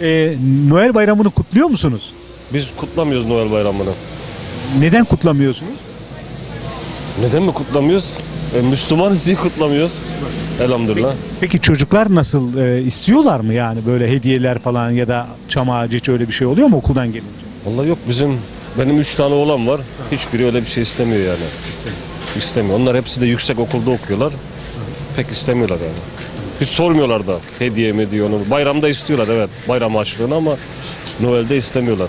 Ee, Noel bayramını kutluyor musunuz? Biz kutlamıyoruz Noel bayramını. Neden kutlamıyorsunuz? Neden mi kutlamıyoruz? E, Müslümanız diye kutlamıyoruz. Elhamdülillah. Peki çocuklar nasıl e, istiyorlar mı yani böyle hediyeler falan ya da çam ağacı hiç öyle bir şey oluyor mu okuldan gelince? Vallahi yok bizim benim üç tane oğlan var. Hiçbiri öyle bir şey istemiyor yani. İstemiyor. Onlar hepsi de yüksek okulda okuyorlar. Pek istemiyorlar yani. Hiç sormuyorlar da hediye mi diyor onu. Bayramda istiyorlar evet bayram harçlığını ama Noel'de istemiyorlar.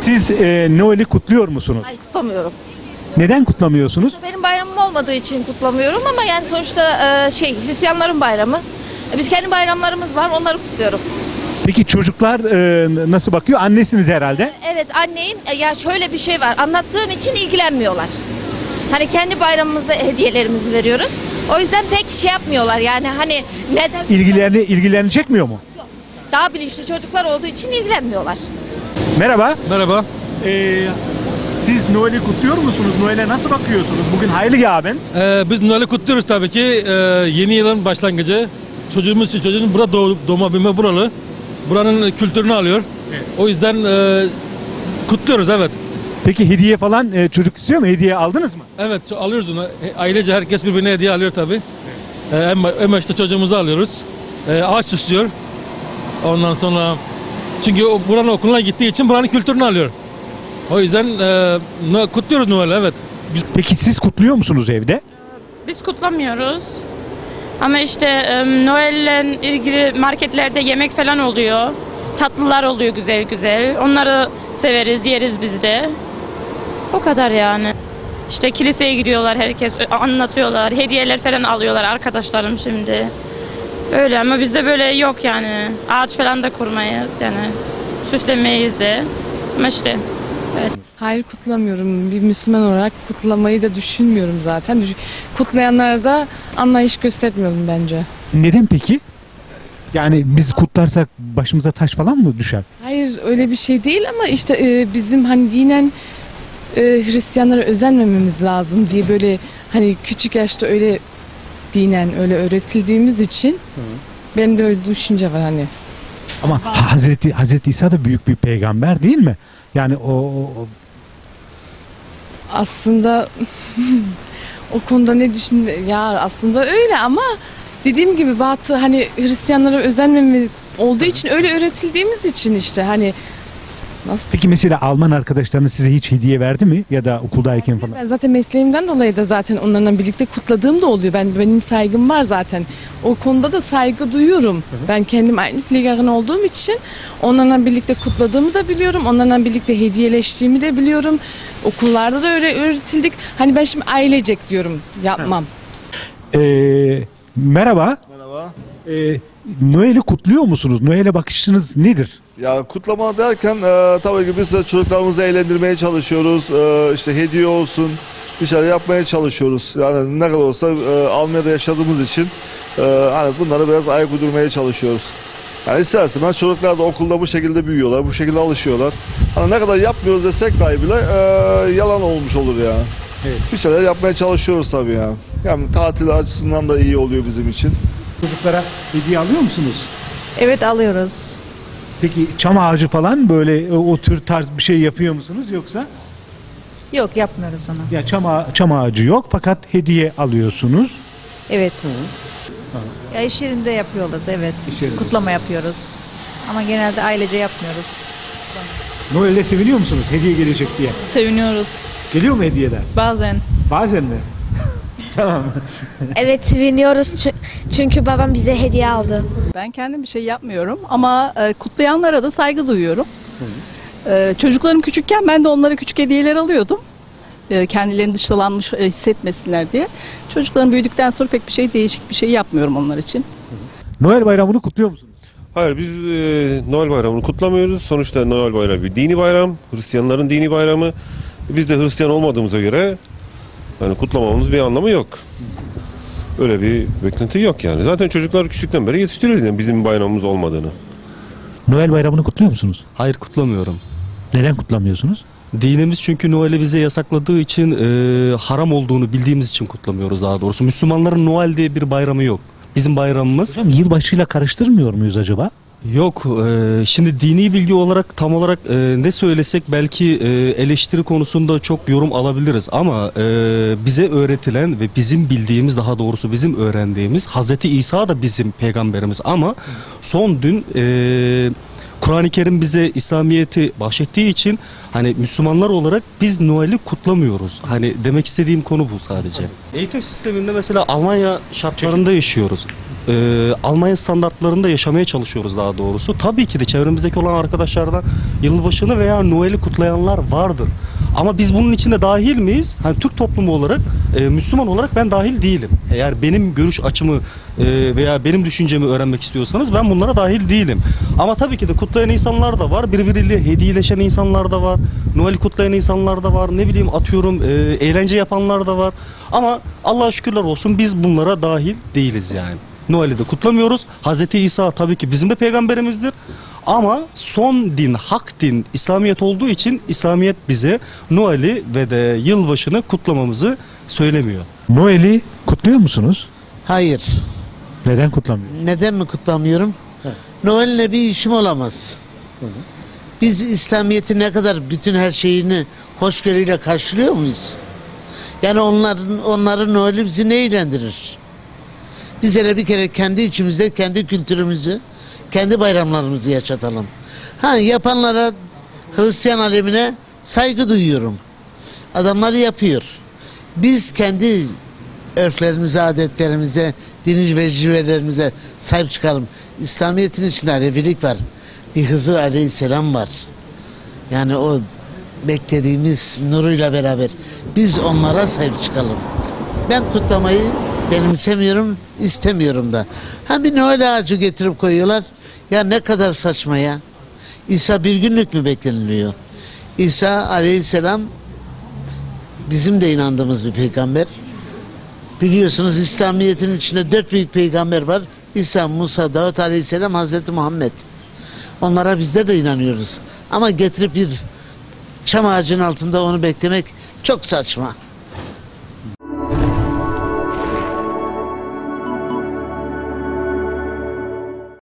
Siz e, Noel'i kutluyor musunuz? Ay kutlamıyorum. Neden kutlamıyorsunuz? Benim bayramım olmadığı için kutlamıyorum ama yani sonuçta e, şey Hristiyanların bayramı. E, Biz kendi bayramlarımız var onları kutluyorum. Peki çocuklar e, nasıl bakıyor? Annesiniz herhalde. Evet anneyim E, ya şöyle bir şey var anlattığım için ilgilenmiyorlar. Hani kendi bayramımızda hediyelerimizi veriyoruz. O yüzden pek şey yapmıyorlar yani hani neden İlgilerini ilgilenecek mi mu? daha bilinçli çocuklar olduğu için ilgilenmiyorlar. Merhaba. Merhaba. Ee, siz Noel'i kutluyor musunuz? Noel'e nasıl bakıyorsunuz? Bugün Hayırlı Abend. Ee, biz Noel'i kutluyoruz tabii ki. Ee, yeni yılın başlangıcı. Çocuğumuz için, çocuğun burada doğup doğma büyüme buralı. Buranın kültürünü alıyor. O yüzden e, kutluyoruz evet. Peki hediye falan e, çocuk istiyor mu? Hediye aldınız mı? Evet ço- alıyoruz onu. E, Ailece herkes birbirine hediye alıyor tabii. Ee, en, ba- en başta çocuğumuzu alıyoruz. Ee, ağaç süslüyor. Ondan sonra çünkü o buranın okuluna gittiği için buranın kültürünü alıyor. O yüzden e, kutluyoruz Noel'i evet. Peki siz kutluyor musunuz evde? Biz kutlamıyoruz. Ama işte e, Noel'le ilgili marketlerde yemek falan oluyor. Tatlılar oluyor güzel güzel. Onları severiz, yeriz biz de. O kadar yani. İşte kiliseye gidiyorlar herkes anlatıyorlar. Hediyeler falan alıyorlar arkadaşlarım şimdi. Öyle ama bizde böyle yok yani. Ağaç falan da kurmayız yani. Süslemeyiz de. Ama işte Hayır kutlamıyorum. Bir Müslüman olarak kutlamayı da düşünmüyorum zaten. Kutlayanlara da anlayış göstermiyorum bence. Neden peki? Yani biz kutlarsak başımıza taş falan mı düşer? Hayır öyle bir şey değil ama işte e, bizim hani dinen e, Hristiyanlara özenmememiz lazım diye böyle hani küçük yaşta öyle dinen öyle öğretildiğimiz için benim de öyle düşünce var hani. Ama Hazreti Hazreti İsa da büyük bir peygamber değil mi? Yani o, o- o- Aslında o konuda ne düşün ya aslında öyle ama dediğim gibi Batı hani Hristiyanlara özenmemiz olduğu için öyle öğretildiğimiz için işte hani nasıl peki mesela Alman arkadaşlarınız size hiç hediye verdi mi ya da okuldayken falan? ben zaten mesleğimden dolayı da zaten onlarla birlikte kutladığım da oluyor. Ben benim saygım var zaten. O konuda da saygı duyuyorum. Ben kendim aynı fligerin olduğum için onlarla birlikte kutladığımı da biliyorum. Onlarla birlikte hediyeleştiğimi de biliyorum. Okullarda da öyle öğretildik. Hani ben şimdi ailecek diyorum. Yapmam. Ee, merhaba. Merhaba. Ee, Noel'i kutluyor musunuz? Noel'e bakışınız nedir? Ya kutlama derken e, tabii ki biz de çocuklarımızı eğlendirmeye çalışıyoruz. E, işte hediye olsun bir şeyler yapmaya çalışıyoruz. Yani ne kadar olsa e, Almanya'da yaşadığımız için e, hani bunları biraz ayak uydurmaya çalışıyoruz. Yani istersen ben çocuklar da okulda bu şekilde büyüyorlar, bu şekilde alışıyorlar. Hani ne kadar yapmıyoruz desek dahi bile e, yalan olmuş olur ya. Bir şeyler yapmaya çalışıyoruz tabii ya. Yani tatil açısından da iyi oluyor bizim için. Çocuklara hediye alıyor musunuz? Evet alıyoruz. Peki çam ağacı falan böyle o, o tür tarz bir şey yapıyor musunuz yoksa? Yok yapmıyoruz onu. Ya çam, ağa- çam ağacı yok fakat hediye alıyorsunuz. Evet. Ya iş yerinde yapıyoruz evet. İş yerinde. Kutlama yapıyoruz. Ama genelde ailece yapmıyoruz. Noel'de seviniyor musunuz hediye gelecek diye? seviniyoruz Geliyor mu hediyeler? bazen. Bazen mi? tamam. Evet seviniyoruz çü- çünkü babam bize hediye aldı. Ben kendim bir şey yapmıyorum ama e, kutlayanlara da saygı duyuyorum. E, çocuklarım küçükken ben de onlara küçük hediyeler alıyordum. E, kendilerini dışlanmış hissetmesinler diye. Çocuklarım büyüdükten sonra pek bir şey değişik bir şey yapmıyorum onlar için. Noel bayramını kutluyor musunuz? Hayır biz e, Noel bayramını kutlamıyoruz. Sonuçta Noel bayramı bir dini bayram. Hristiyanların dini bayramı. Biz de Hristiyan olmadığımıza göre yani kutlamamız bir anlamı yok. Öyle bir beklenti yok yani. Zaten çocuklar küçükten beri yetiştiriyoruz yani bizim bayramımız olmadığını. Noel bayramını kutluyor musunuz? Hayır kutlamıyorum. Neden kutlamıyorsunuz? Dinimiz çünkü Noel'i bize yasakladığı için e, haram olduğunu bildiğimiz için kutlamıyoruz daha doğrusu. Müslümanların Noel diye bir bayramı yok. Bizim bayramımız Hocam yılbaşıyla karıştırmıyor muyuz acaba? Yok, e, şimdi dini bilgi olarak tam olarak e, ne söylesek belki e, eleştiri konusunda çok yorum alabiliriz ama e, bize öğretilen ve bizim bildiğimiz daha doğrusu bizim öğrendiğimiz Hazreti İsa da bizim peygamberimiz ama son dün e, Kur'an-ı Kerim bize İslamiyet'i bahşettiği için hani Müslümanlar olarak biz Noel'i kutlamıyoruz. Hani demek istediğim konu bu sadece. Eğitim sisteminde mesela Almanya şartlarında yaşıyoruz. Ee, Almanya standartlarında yaşamaya çalışıyoruz daha doğrusu. Tabii ki de çevremizdeki olan arkadaşlardan yılbaşını veya Noel'i kutlayanlar vardır. Ama biz bunun içinde dahil miyiz? Hani Türk toplumu olarak, e, Müslüman olarak ben dahil değilim. Eğer benim görüş açımı e, veya benim düşüncemi öğrenmek istiyorsanız ben bunlara dahil değilim. Ama tabii ki de kutlayan insanlar da var, birbiriyle hediyeleşen insanlar da var, Noel kutlayan insanlar da var, ne bileyim atıyorum e, eğlence yapanlar da var. Ama Allah'a şükürler olsun biz bunlara dahil değiliz yani. Noel'i de kutlamıyoruz. Hazreti İsa tabii ki bizim de peygamberimizdir. Ama son din, hak din İslamiyet olduğu için İslamiyet bize Noel'i ve de yılbaşını kutlamamızı söylemiyor. Noel'i kutluyor musunuz? Hayır. Neden kutlamıyorsunuz? Neden mi kutlamıyorum? Noel'le bir işim olamaz. Biz İslamiyet'i ne kadar bütün her şeyini hoşgörüyle karşılıyor muyuz? Yani onların onların Noel'i bizi ne eğlendirir? Biz hele bir kere kendi içimizde kendi kültürümüzü, kendi bayramlarımızı yaşatalım. Ha yapanlara Hristiyan alemine saygı duyuyorum. Adamlar yapıyor. Biz kendi örflerimize, adetlerimize, dini vecibelerimize sahip çıkalım. İslamiyet'in içinde Alevilik var. Bir Hızır Aleyhisselam var. Yani o beklediğimiz nuruyla beraber biz onlara sahip çıkalım. Ben kutlamayı benimsemiyorum, istemiyorum da. Ha bir Noel ağacı getirip koyuyorlar. Ya ne kadar saçma ya. İsa bir günlük mü bekleniliyor? İsa Aleyhisselam bizim de inandığımız bir peygamber. Biliyorsunuz İslamiyet'in içinde dört büyük peygamber var. İsa, Musa, Davut Aleyhisselam, Hazreti Muhammed. Onlara bizler de inanıyoruz. Ama getirip bir çam ağacının altında onu beklemek çok saçma.